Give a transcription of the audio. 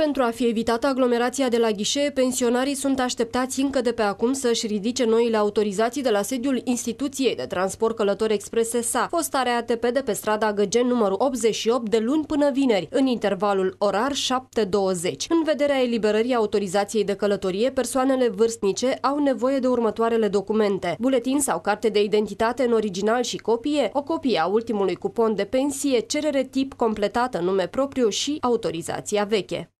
Pentru a fi evitată aglomerația de la ghișee, pensionarii sunt așteptați încă de pe acum să-și ridice noile autorizații de la sediul Instituției de Transport Călători Expres SA, fostarea ATP de pe strada Găgen numărul 88 de luni până vineri, în intervalul orar 7-20. În vederea eliberării autorizației de călătorie, persoanele vârstnice au nevoie de următoarele documente. Buletin sau carte de identitate în original și copie, o copie a ultimului cupon de pensie, cerere tip completată nume propriu și autorizația veche.